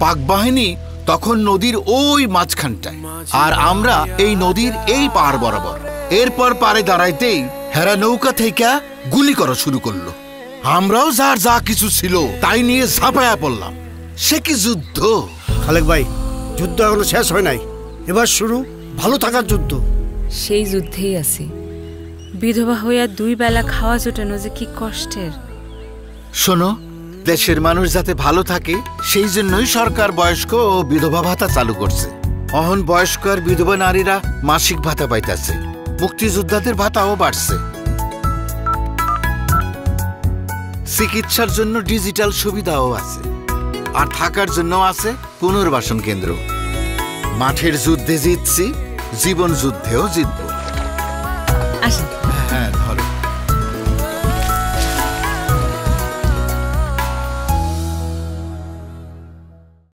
পাক বাহিনী তখন নদীর ওই মাঝখানটায়। আর আমরা এই নদীর এই পার বরাবর। এরপর পারে দাঁড়াইতেই হেরা নৌকা থেকে গুলি করা শুরু করল। আমরাও যার যা কিছু ছিল তাই নিয়ে ঝাঁপায়া পড়লাম। সে কি যুদ্ধ? খালেক ভাই যুদ্ধ এখনও শেষ হয় নাই। এবার শুরু ভালো থাকার যুদ্ধ। সেই যুদ্ধেই আছি। বিধবা হইয়া দুই বেলা খাওয়া জোটানো যে কি কষ্টের। শোনো দেশের মানুষ যাতে ভালো থাকে, সেই জন্যই সরকার বয়স্ক ও বিধবা ভাতা চালু করছে। অহন বয়স্ক আর বিধবা নারীরা মাসিক ভাতা পাইতেছে। মুক্তিযোদ্ধাদের ভাতাও বাড়ছে। চিকিৎসার জন্য ডিজিটাল সুবিধাও আছে। আর থাকার জন্য আছে পুনর্বাসন কেন্দ্র। মাঠের যুদ্ধে জিতছি, জীবন যুদ্ধেও জিতবো।